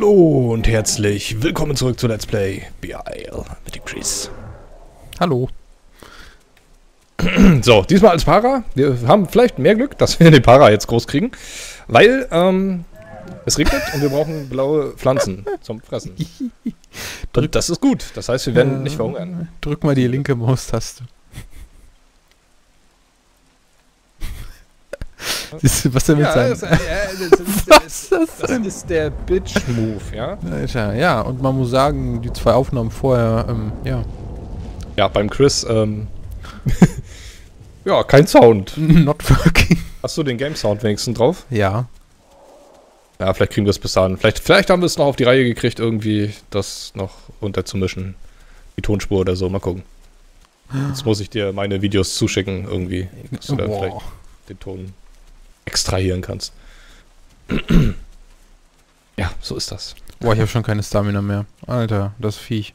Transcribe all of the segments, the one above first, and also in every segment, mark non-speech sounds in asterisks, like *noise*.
Hallo und herzlich willkommen zurück zu Let's Play BIL mit dem Chris. Hallo. *clears throat* So, diesmal als Para. Wir haben vielleicht mehr Glück, dass wir den Para jetzt groß kriegen, weil ähm, es regnet und wir brauchen blaue Pflanzen *laughs* zum Fressen. Und das ist gut. Das heißt, wir werden nicht verhungern. Drück mal die linke Maustaste. *laughs* Siehst du, was er mit Ja, seinem... das, äh, das, ist- *laughs* Was ist das das denn? ist der Bitch-Move, ja? Alter, ja, und man muss sagen, die zwei Aufnahmen vorher, ähm, ja, Ja, beim Chris, ähm, *laughs* ja, kein Sound. not working. Hast du den Game-Sound wenigstens drauf? Ja, Ja, vielleicht kriegen wir es bis dahin. Vielleicht, vielleicht haben wir es noch auf die Reihe gekriegt, irgendwie das noch runterzumischen. Die Tonspur oder so. Mal gucken. *gasps* Jetzt muss ich dir meine Videos zuschicken, irgendwie. Dass du dann vielleicht den Ton extrahieren kannst. *clears throat* ja, so ist das. Boah, ich habe schon keine Stamina mehr. Alter, das Viech.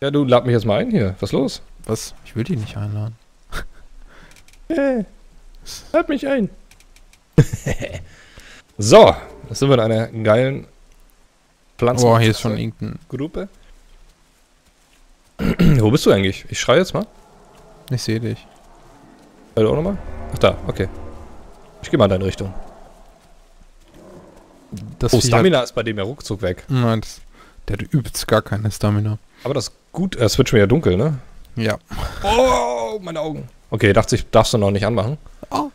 Ja, du lad mich jetzt mal ein hier. Was ist los? Was? Ich will die nicht einladen. *laughs* Hey, lad mich ein. *laughs* so, jetzt sind wir in einer geilen Pflanzen. Boah, hier ist schon irgendein... Gruppe. *clears throat* Wo bist du eigentlich? Ich schreie jetzt mal. Ich sehe dich. Äh, auch nochmal? Ach da, okay. Ich gehe mal in deine Richtung. Das Oh, Viech Stamina ist bei dem ja ruckzuck weg. Hat, nein, das, der hat übelst gar keine Stamina. Aber das ist gut. Es wird schon wieder dunkel, ne? Ja. Oh, meine Augen. Okay, dachte ich, darfst du noch nicht anmachen. Oh.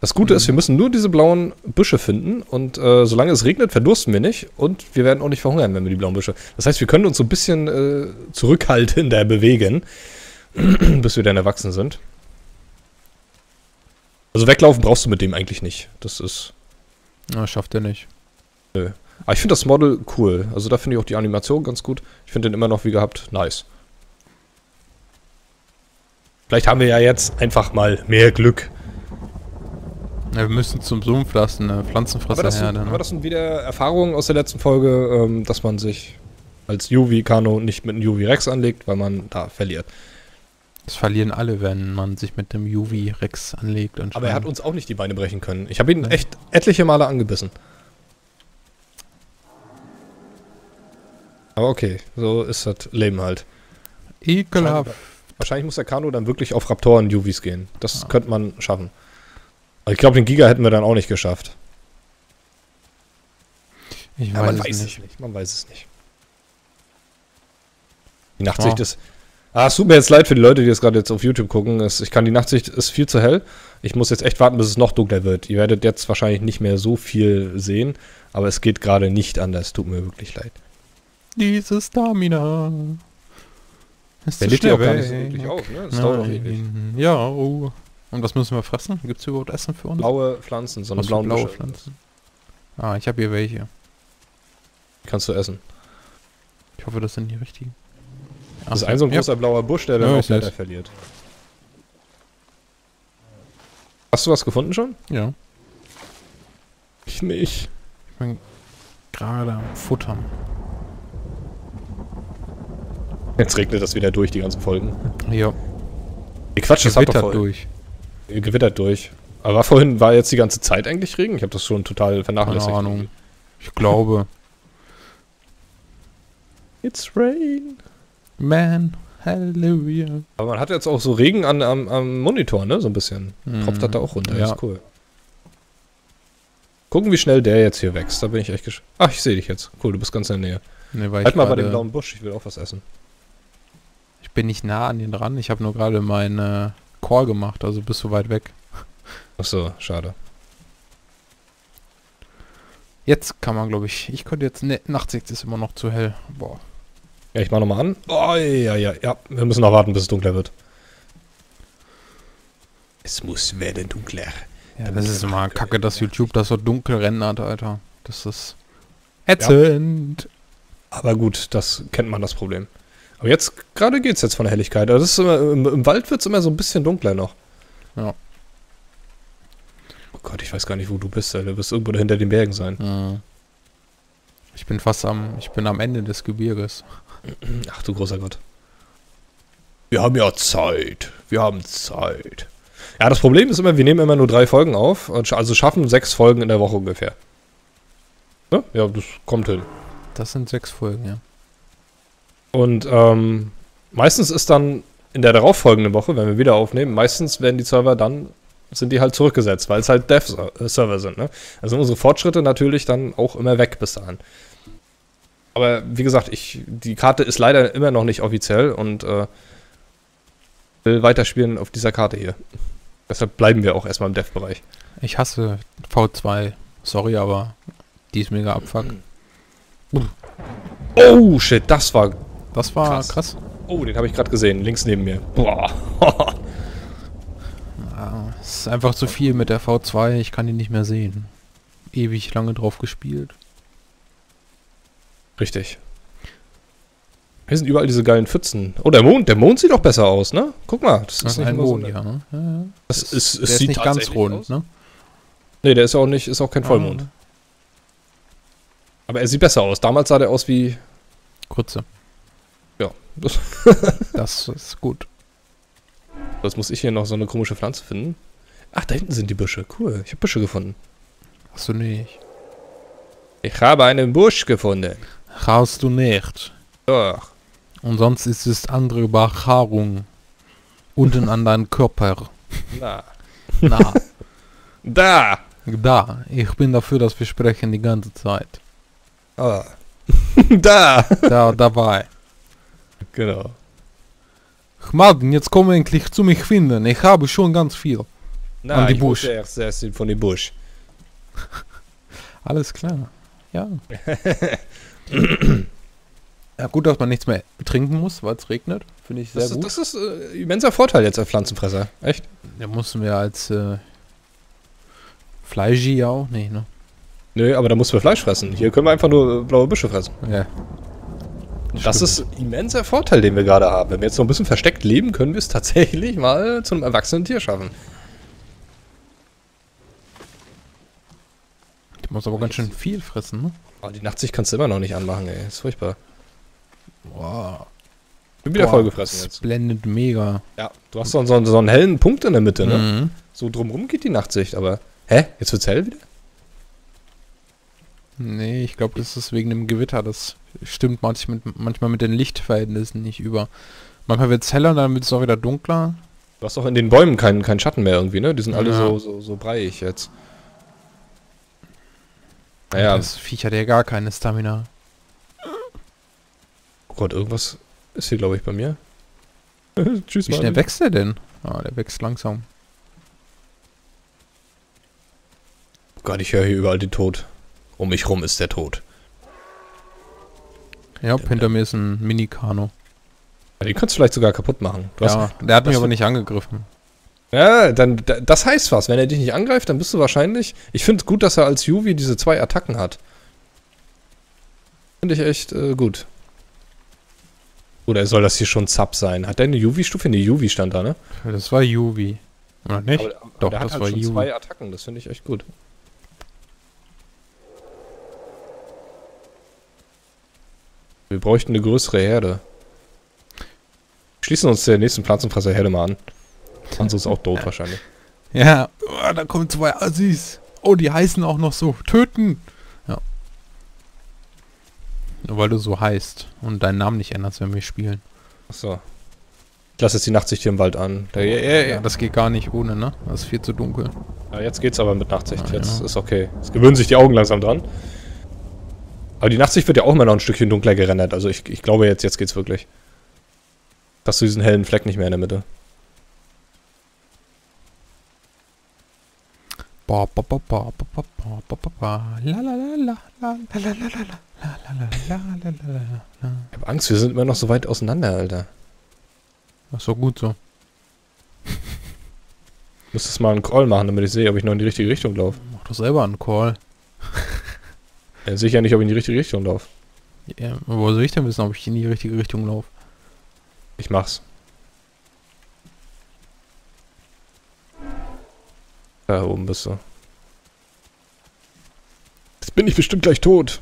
Das Gute ist, wir müssen nur diese blauen Büsche finden und äh, solange es regnet, verdursten wir nicht und wir werden auch nicht verhungern, wenn wir die blauen Büsche. Das heißt, wir können uns so ein bisschen äh, zurückhaltender *laughs* bewegen, *clears throat* bis wir dann erwachsen sind. Also weglaufen brauchst du mit dem eigentlich nicht. Das ist. Na, schafft er nicht. Aber ich finde das Model cool. Also da finde ich auch die Animation ganz gut. Ich finde den immer noch wie gehabt nice. Vielleicht haben wir ja jetzt einfach mal mehr Glück. Ja, wir müssen zum Sumpf lassen, eine Aber Pflanzenfresser das, her. sind, Dann, aber das sind wieder Erfahrungen aus der letzten Folge, ähm, dass man sich als Juvi-Kano nicht mit einem Juvi-Rex anlegt, weil man da verliert. Das verlieren alle, wenn man sich mit dem Juvi-Rex anlegt. Aber er hat uns auch nicht die Beine brechen können. Ich habe ihn echt etliche Male angebissen. Aber okay, so ist das Leben halt. Ekelhaft. Wahrscheinlich muss der Kano dann wirklich auf Raptoren Juvis gehen. Das Ja. könnte man schaffen. Aber ich glaube, den Giga hätten wir dann auch nicht geschafft. Ich Ja, weiß man es weiß nicht. es nicht. Man weiß es nicht. Die Nachtsicht ist. Ah, es tut mir jetzt leid für die Leute, die das gerade jetzt auf YouTube gucken. Es, ich kann die Nachtsicht ist viel zu hell. Ich muss jetzt echt warten, bis es noch dunkler wird. Ihr werdet jetzt wahrscheinlich nicht mehr so viel sehen, aber es geht gerade nicht anders. Tut mir wirklich leid. Diese Stamina. Ist Der lädt ja auch gar nicht so wirklich auf, ne? Das dauert auch ewig. Ja, oh. Und was müssen wir fressen? Gibt es überhaupt Essen für uns? Blaue Pflanzen, so eine blaue Büsche. Pflanzen? Ah, ich habe hier welche. Kannst du essen. Ich hoffe, das sind die richtigen. Das ist ein so ein ja. großer blauer Busch, der dann Ja, auch. Blätter verliert. Hast du was gefunden schon? Ja, Ich nicht. ich bin gerade am Futtern. Jetzt regnet das wieder durch, die ganzen Folgen. Ja, Die Quatsch, das hat doch gewittert durch. gewittert durch. Aber war vorhin war jetzt die ganze Zeit eigentlich Regen? Ich habe das schon total Keine vernachlässigt. Ahnung. Ich glaube. It's rain. Man, Halleluja. Aber man hat jetzt auch so Regen an, am, am Monitor, ne? So ein bisschen. Tropft das da auch runter. Ja. Ist cool. Gucken, wie schnell der jetzt hier wächst. Da bin ich echt gespannt. Ach, ich sehe dich jetzt. Cool, du bist ganz in der Nähe. Nee, weil Halt ich mal bei dem blauen Busch. Ich will auch was essen. Ich bin nicht nah an den dran. Ich habe nur gerade meinen Call gemacht, also bist du weit weg. Ach so, schade. Jetzt kann man, glaube ich. Ich könnte jetzt. Ne, Nachtsicht ist immer noch zu hell. Boah. Ja, ich mach nochmal an. Oh, ja, ja, ja. Wir müssen noch warten, bis es dunkler wird. Es muss werden dunkler. Ja, das ist immer kacke, dass YouTube das so dunkel rendert, Alter. Das ist ätzend. Aber gut, das kennt man das Problem. Aber jetzt, gerade geht's jetzt von der Helligkeit. Also das ist immer, im, Im Wald wird's immer so ein bisschen dunkler noch. Ja. Oh Gott, ich weiß gar nicht, wo du bist. Alter. Du wirst irgendwo da hinter den Bergen sein. Mhm. Ich bin fast am, ich bin am Ende des Gebirges. Ach du großer Gott. Wir haben ja Zeit. Wir haben Zeit. Ja, das Problem ist immer, wir nehmen immer nur drei Folgen auf. Also schaffen sechs Folgen in der Woche ungefähr. Ne? Ja, das kommt hin. Das sind sechs Folgen, ja. Und ähm, meistens ist dann in der darauffolgenden Woche, wenn wir wieder aufnehmen, meistens werden die Server dann, sind die halt zurückgesetzt, weil es halt Dev-Server sind. Ne? Also unsere Fortschritte natürlich dann auch immer weg bis dahin. Aber wie gesagt, ich, die Karte ist leider immer noch nicht offiziell und äh, will weiterspielen auf dieser Karte hier. Deshalb bleiben wir auch erstmal im Dev-Bereich. Ich hasse V2. Sorry, aber die ist mega abfuck. Oh, shit, das war. Das war Krass. krass. Oh, den habe ich gerade gesehen, links neben mir. Boah. *laughs* Es ist einfach zu viel mit der V2. Ich kann die nicht mehr sehen. Ewig lange drauf gespielt. Richtig. Hier sind überall diese geilen Pfützen. Oh, der Mond, der Mond sieht doch besser aus, ne? Guck mal, das ist Das ist nicht ein immer so Mond, nett. ja, ne? ja, ja. Das ist, es nicht ganz rund, aus. ne? Nee, der ist auch nicht, ist auch kein Vollmond. Ah, Aber er sieht besser aus. Damals sah der aus wie. Kurze. Ja. Das, *laughs* *laughs* Das ist gut. das muss ich hier noch so eine komische Pflanze finden. Ach, da hinten sind die Büsche. Cool. Ich habe Büsche gefunden. Hast du nicht. Ich habe einen Busch gefunden. Hast du nicht. Doch. Und sonst ist es andere Behaarung. Unten an deinem Körper. Na. Na, *laughs* Da. da. Ich bin dafür, dass wir sprechen die ganze Zeit. Ah. *laughs* da. Da, dabei. Genau. Martin, jetzt komm endlich zu mich finden. Ich habe schon ganz viel. Na, An die ich Busch. erst, erst von dem Busch. *laughs* Alles klar. Ja. *clears throat* ja, gut, dass man nichts mehr trinken muss, weil es regnet. Finde ich sehr Das, ist- gut. das ist äh, immenser Vorteil jetzt als Pflanzenfresser. Echt? Da mussten wir als äh, Fleischi ja auch nicht, ne? Nö, aber da musst du Fleisch fressen. Hier können wir einfach nur äh, blaue Büsche fressen. Ja. Das ist immenser Vorteil, den wir gerade haben. Wenn wir jetzt noch ein bisschen versteckt leben, können wir es *laughs* tatsächlich mal zu einem erwachsenen Tier schaffen. Ich muss aber ganz schön viel fressen, ne? Oh, die Nachtsicht kannst du immer noch nicht anmachen, ey. ist furchtbar. Wow. Bin wieder Boah, vollgefressen das jetzt. blendet mega. Ja, du hast so, so, so einen hellen Punkt in der Mitte, ne? Mhm. So drumrum geht die Nachtsicht, aber. Hä? Jetzt wird's hell wieder? Nee, ich glaube, das ist wegen dem Gewitter. Das stimmt manchmal mit, manchmal mit den Lichtverhältnissen nicht über. Manchmal wird es heller, dann wird es auch wieder dunkler. Du hast auch in den Bäumen keinen keinen Schatten mehr irgendwie, ne? Die sind alle Ja. so, so, so breiig jetzt. Naja, Das Viech hat ja gar keine Stamina. oh Gott, irgendwas ist hier, glaube ich, bei mir. *laughs* Tschüss, Wie schnell Martin. wächst der denn? Ah, der wächst langsam. Oh Gott, ich höre hier überall den Tod. Um mich rum ist der Tod. Ja, hinter mir ist ein Mini-Kano. Ja, den kannst du vielleicht sogar kaputt machen. Du hast, Ja, der hat mich aber nicht angegriffen. Ja, dann, da- das heißt was. Wenn er dich nicht angreift, dann bist du wahrscheinlich. Ich finde es gut, dass er als Yuvi diese zwei Attacken hat. Finde ich echt äh, gut. Oder soll das hier schon Zap sein? Hat der eine Yuvi-Stufe? Ne, Yuvi stand da, ne? Das war Yuvi. Oder nicht? Aber, aber Doch, der hat das halt war schon Yuvi. zwei Attacken. Das finde ich echt gut. Wir bräuchten eine größere Herde. Schließen uns der nächsten Pflanzenfresser-Herde mal an. Hanso ist auch tot wahrscheinlich. Ja, oh, da kommen zwei Assis. Oh, die heißen auch noch so. Töten! Ja. Nur weil du so heißt und deinen Namen nicht änderst, wenn wir spielen. Achso. Ich lasse jetzt die Nachtsicht hier im Wald an. Da, ja, ja, ja. Das geht gar nicht ohne, ne? Das ist viel zu dunkel. Ja, jetzt geht's aber mit Nachtsicht. Ah, Jetzt ja. ist okay. Jetzt gewöhnen sich die Augen langsam dran. Aber die Nachtsicht wird ja auch immer noch ein Stückchen dunkler gerendert. Also ich, ich glaube jetzt, jetzt geht's wirklich. Hast du diesen hellen Fleck nicht mehr in der Mitte. Ba, ba, ba, ba, ba, ba, ba, ba, ba, ba. La, la, la, la, la, la, la, la, la, la, la, la, la, la, la, la. Ich habe Angst, wir sind immer noch so weit auseinander, Alter. Ach so, gut so. Müsstest mal einen Call machen, damit ich sehe, ob ich noch in die richtige Richtung laufe. Mach doch selber einen Call. Ja, ja nicht, ob ich in die richtige Richtung laufe. Ja, wo soll ich denn wissen, ob ich in die richtige Richtung laufe? Ich mach's. Da oben bist du. Jetzt bin ich bestimmt gleich tot.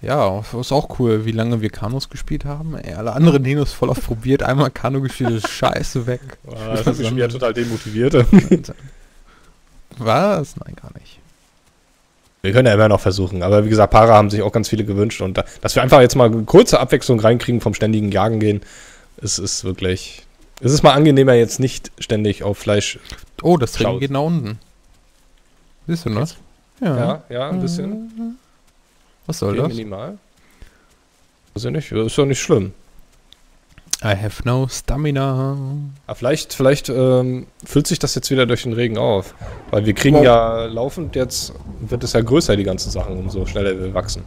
Ja, ist auch cool, wie lange wir Kanus gespielt haben. Ey, alle anderen Dinos voll oft probiert, einmal Kanu gespielt, ist scheiße weg. *laughs* Ah, das hat mich schon wieder total demotiviert. *laughs* Was? Nein, gar nicht. Wir können ja immer noch versuchen, aber wie gesagt, Para haben sich auch ganz viele gewünscht und da, dass wir einfach jetzt mal eine kurze Abwechslung reinkriegen vom ständigen Jagen gehen, es ist wirklich. Es ist mal angenehmer, jetzt nicht ständig auf Fleisch. Oh, das Trinken Schaut. geht nach unten. Siehst du das? Ja, ja, ein bisschen. Was soll Okay, das? Minimal. Weiß ich nicht, ist doch nicht schlimm. I have no stamina. Aber vielleicht, vielleicht ähm, füllt sich das jetzt wieder durch den Regen auf. Weil wir kriegen Wow. ja laufend jetzt, wird es ja größer, die ganzen Sachen, umso schneller wir wachsen.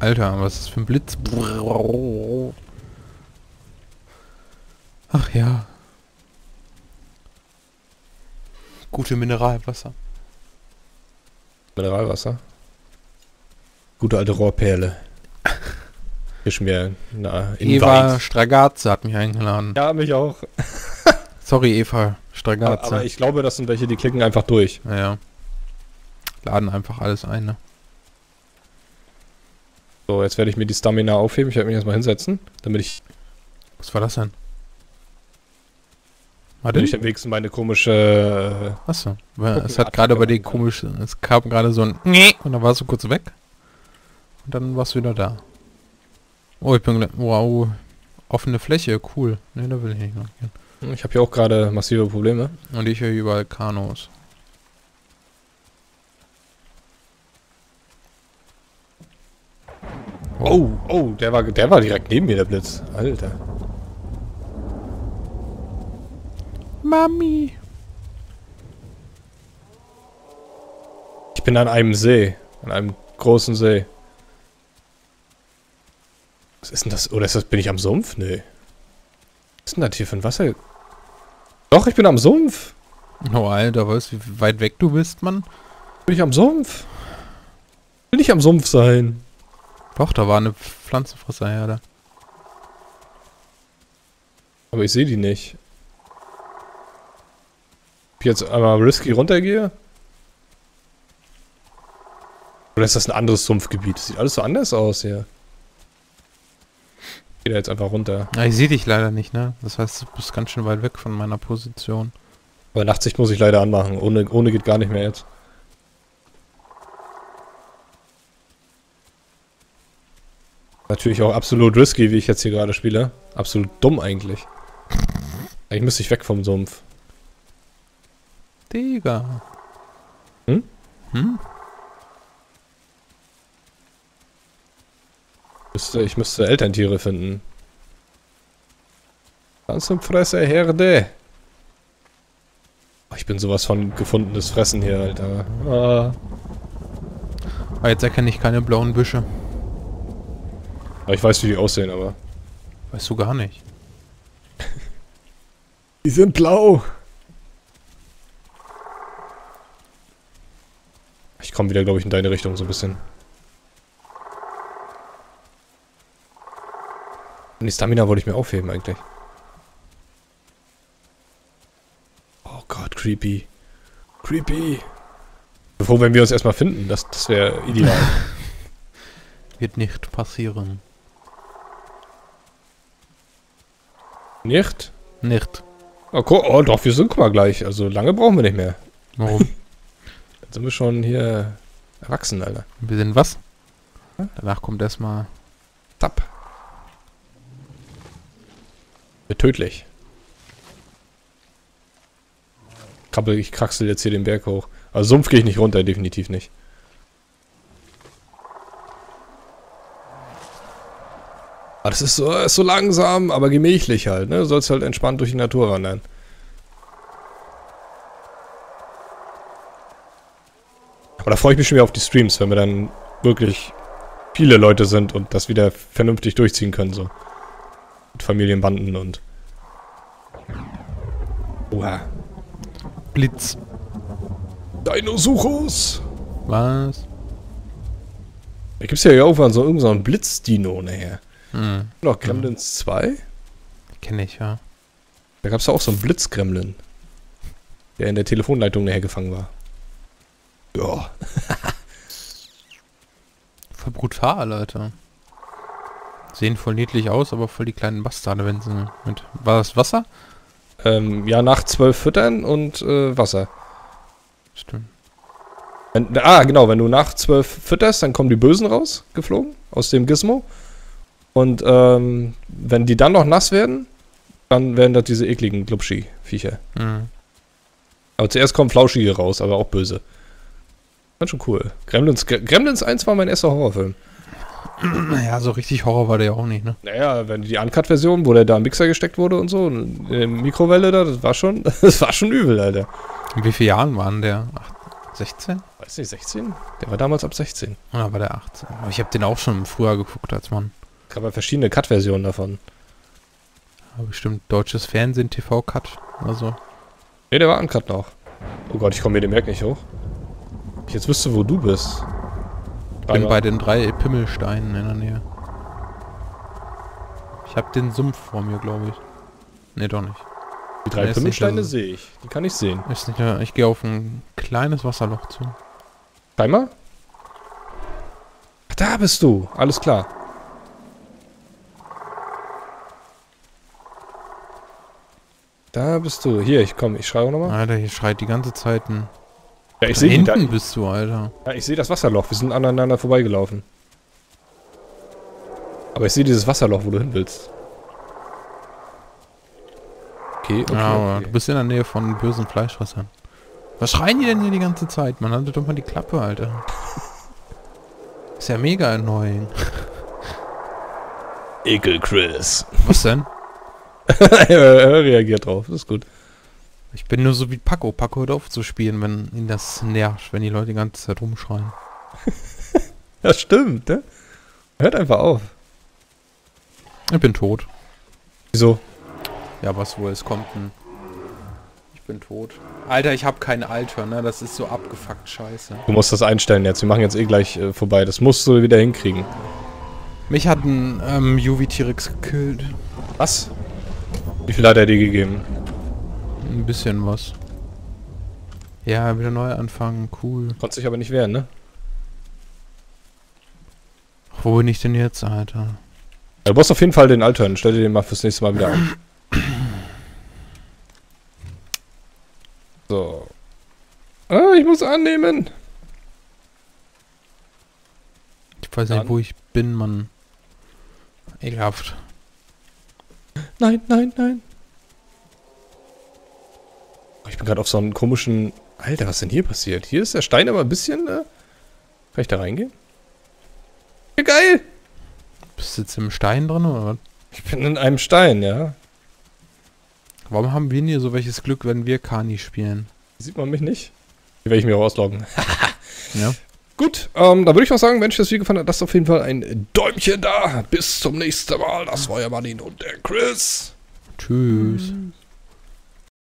Alter, was ist das für ein Blitz? Ach ja. Gute Mineralwasser. Mineralwasser. Gute alte Rohrperle. *laughs* Fisch mir na, in Eva Weiß. Stragazze hat mich eingeladen. Ja, mich auch. *laughs* Sorry, Eva Aber, Stragazze. aber ich glaube, das sind welche, die klicken einfach durch. naja. Laden einfach alles ein, ne? So, jetzt werde ich mir die Stamina aufheben. Ich werde mich erstmal hinsetzen, damit ich, Was war das denn? Damit ich am wenigsten meine komische. Achso. weil Gucken, Es hat gerade bei dir komisch. Es kam gerade so ein Nee und dann warst du kurz weg. Und dann warst du wieder da. Oh, ich bin gleich. Wow. Offene Fläche, cool. Ne, da will ich nicht noch gehen. Äh, ich habe hier auch gerade massive Probleme. Und ich höre überall Kanos. Oh, oh, der war, der war direkt neben mir, der Blitz. Alter. Mami. Ich bin an einem See. An einem großen See. Was ist denn das? Oder ist das, bin ich am Sumpf? Nee. Was ist denn das hier für ein Wasser? Doch, ich bin am Sumpf. Oh, Alter, weißt du, wie weit weg du bist, Mann? Bin ich am Sumpf? Will ich am Sumpf sein? Doch, da war eine Pflanzenfresserherde. Aber ich sehe die nicht. Jetzt einmal risky runtergehe? Oder ist das ein anderes Sumpfgebiet? Sieht alles so anders aus hier. Ich gehe da jetzt einfach runter. Ja, ich sehe dich leider nicht, ne? Das heißt, du bist ganz schön weit weg von meiner Position. Aber Nachtsicht muss ich leider anmachen. Ohne, ohne geht gar nicht mehr jetzt. Natürlich auch absolut risky, wie ich jetzt hier gerade spiele. Absolut dumm eigentlich. Eigentlich müsste ich weg vom Sumpf. Digga. Hm? Hm? Müsste, ich müsste Elterntiere finden. Pflanzenfresser Herde. Oh, Ich bin sowas von gefundenes Fressen hier, Alter. Ah. Aber jetzt erkenne ich keine blauen Büsche. Aber ich weiß, wie die aussehen, aber. Weißt du gar nicht. Die sind blau. Ich komme wieder, glaube ich, in deine Richtung so ein bisschen. Und die Stamina wollte ich mir aufheben eigentlich. Oh Gott, creepy. Creepy. Bevor, wenn wir uns erstmal finden, das, das wäre ideal. *laughs* Wird nicht passieren. Nicht? Nicht. Oh, oh, doch, wir sind guck mal gleich. Also lange brauchen wir nicht mehr. Warum? *laughs* Dann sind wir schon hier erwachsen, Alter. Wir sind was? Danach kommt erstmal. Zapp. Wird tödlich. Krabbel, ich kraxel jetzt hier den Berg hoch. Also Sumpf gehe ich nicht runter, definitiv nicht. Aber das ist so, ist so langsam, aber gemächlich halt, ne? Du sollst halt entspannt durch die Natur wandern. Aber da freue ich mich schon wieder auf die Streams, wenn wir dann wirklich viele Leute sind und das wieder vernünftig durchziehen können, so. Mit Familienbanden und. Oha. Blitz. Dinosuchus! Was? Da gibt's ja irgendwann so irgendeinen so einen Blitzdino nachher. Hm. Noch Gremlins 2? Kenne ich, ja. Da gab's ja auch so einen Blitzgremlin. Der in der Telefonleitung nachher gefangen war. Ja. *laughs* Voll brutal, Alter. Sehen voll niedlich aus, aber voll die kleinen Bastarde, wenn sie mit. War das Wasser? Ähm, ja, nach zwölf füttern und äh, Wasser. Stimmt. Wenn, ah, genau, wenn du nach 12 fütterst, dann kommen die Bösen raus, geflogen, aus dem Gizmo. Und ähm, wenn die dann noch nass werden, dann werden das diese ekligen Glubschi-Viecher. Mhm. Aber zuerst kommen Flauschige raus, aber auch böse. Fand schon cool. Gremlins, Gremlins 1 war mein erster Horrorfilm. Naja, so richtig Horror war der ja auch nicht, ne? Naja, wenn die Uncut-Version, wo der da im Mixer gesteckt wurde und so, in der Mikrowelle da, das war schon, *laughs* das war schon übel, Alter. In wie vielen Jahren waren der? Ach, 16? Weiß nicht, 16? Der war damals ab 16. Oder war der 18? Aber ich habe den auch schon früher geguckt als Mann. Gab ja verschiedene Cut-Versionen davon. Aber bestimmt deutsches Fernsehen, TV-Cut oder so. Ne, der war Uncut noch. Oh Gott, ich komme mir den Merk nicht hoch. Ich jetzt wüsste, wo du bist. Ich bin bei den drei Pimmelsteinen in der Nähe. Ich habe den Sumpf vor mir, glaube ich. Ne, doch nicht. Die drei Nee, Pimmelsteine sehe ich. Die kann ich sehen. Ist nicht, ich gehe auf ein kleines Wasserloch zu. Timer? Da bist du. Alles klar. Da bist du. Hier, ich komme. Ich schreibe nochmal. Alter, hier schreit die ganze Zeit ein... Ja, ich sehe da. hinten bist du, Alter. Ja, ich sehe das Wasserloch. Wir sind aneinander vorbeigelaufen. Aber ich sehe dieses Wasserloch, wo du hin willst. Okay, okay, ja, aber du okay. bist in der Nähe von bösen Fleischfressern. Was schreien die denn hier die ganze Zeit? Man haltet doch mal die Klappe, Alter. *laughs* Ist ja mega annoying. Ekel Chris. Was denn? *laughs* er reagiert drauf. Das ist gut. Ich bin nur so wie Paco. Paco hört auf zu spielen, wenn ihn das nervt, wenn die Leute die ganze Zeit rumschreien. *laughs* Das stimmt, ne? Hört einfach auf. Ich bin tot. Wieso? Ja, was wohl, es kommt ein... Ich bin tot. Alter, ich habe kein Alter, ne? Das ist so abgefuckt scheiße. Du musst das einstellen jetzt. Wir machen jetzt eh gleich äh, vorbei. Das musst du wieder hinkriegen. Mich hat ein ähm, UV-T-Rex gekillt. Was? Wie viel hat er dir gegeben? Ein bisschen was. Ja, wieder neu anfangen, cool. Konntest dich aber nicht wehren, ne? Wo bin ich denn jetzt, Alter? Du brauchst auf jeden Fall den Altern. Stell dir den mal fürs nächste Mal wieder auf. So. Ah, ich muss annehmen. Ich weiß Dann? nicht, wo ich bin, Mann. Ekelhaft. Nein, nein, nein. Gerade auf so einen komischen... Alter, was ist denn hier passiert? Hier ist der Stein aber ein bisschen... Äh... Kann ich da reingehen? Ja, geil! Bist du jetzt im Stein drin, oder was? Ich bin in einem Stein, ja. Warum haben wir nie so welches Glück, wenn wir Kani spielen? Sieht man mich nicht? Hier werde ich mich auch ausloggen. *laughs* Ja. Gut, ähm, dann würde ich auch sagen, wenn euch das Video gefallen hat, lasst auf jeden Fall ein Däumchen da. Bis zum nächsten Mal. Das war ja Martin und der Chris. Tschüss.